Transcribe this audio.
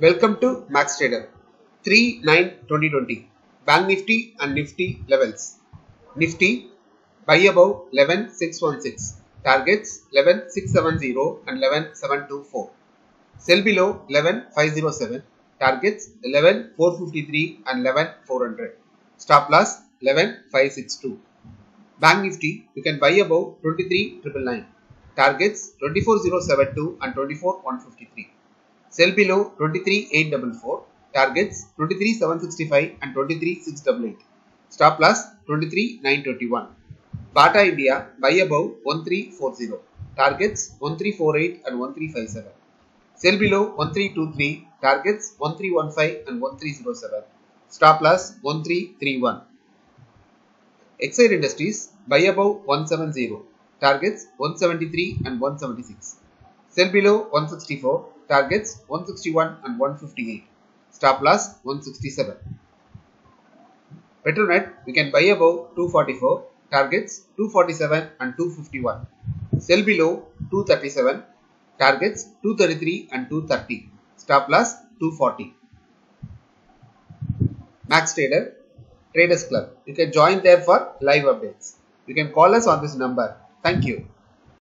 Welcome to Max Trader. 3 9 2020 Bank Nifty and Nifty levels. Nifty buy above 11616 targets 11670 and 11724 sell below 11507 targets 11453 and 11400 stop loss 11562 Bank Nifty you can buy above 23999 targets 24072 and 24153 Sell below 23844. Targets 23765 and 23688. Stop loss 23921. Bata India buy above 1340. Targets 1348 and 1357. Sell below 1323. Targets 1315 and 1307. Stop loss 1331. Exide Industries buy above 170. Targets 173 and 176. Sell below 164 targets 161 and 158 stop loss 167 petronet we can buy above 244 targets 247 and 251 sell below 237 targets 233 and 230 stop loss 240 max trader traders club. You can join there for live updates. You can call us on this number. Thank you